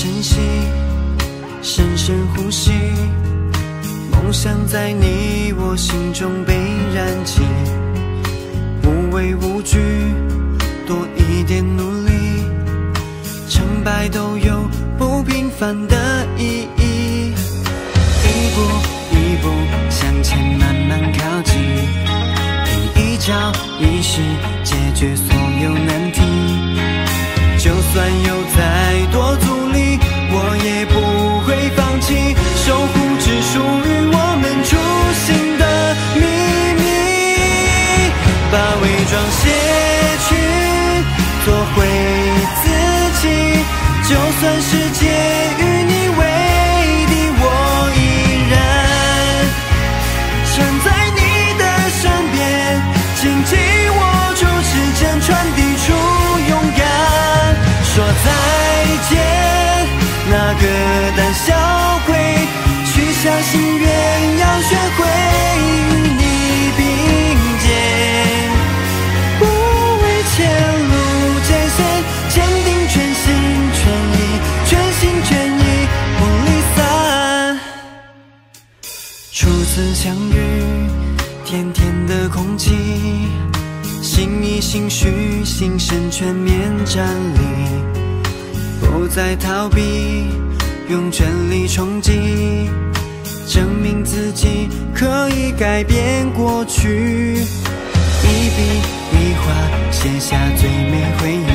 晨曦，深深呼吸，梦想在你我心中被燃起，无畏无惧，多一点努力，成败都有不平凡的意义，一步一步向前，慢慢靠近，一招一式解决所有难题，就算有。伪装卸去，做回自己，就算世界与你为敌，我依然站在你的身边，紧紧握住指尖，传递出勇敢。说再见，那个胆小鬼，许下心愿要学会相遇，甜甜的空气，心意心绪，心神全面占领，不再逃避，用全力冲击，证明自己可以改变过去。一笔一画写下最美回忆，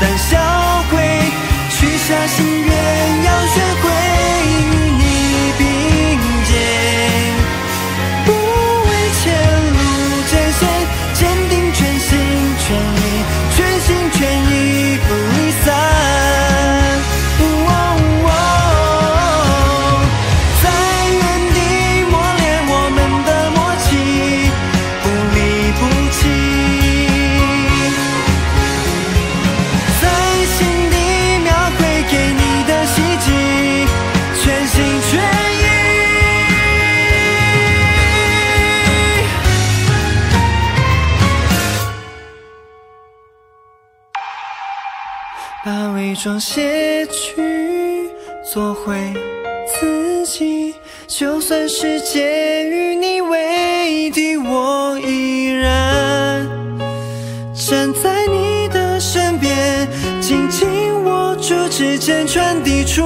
担心把伪装卸去，做回自己。就算世界与你为敌，我依然站在你的身边，紧紧握住指尖，传递出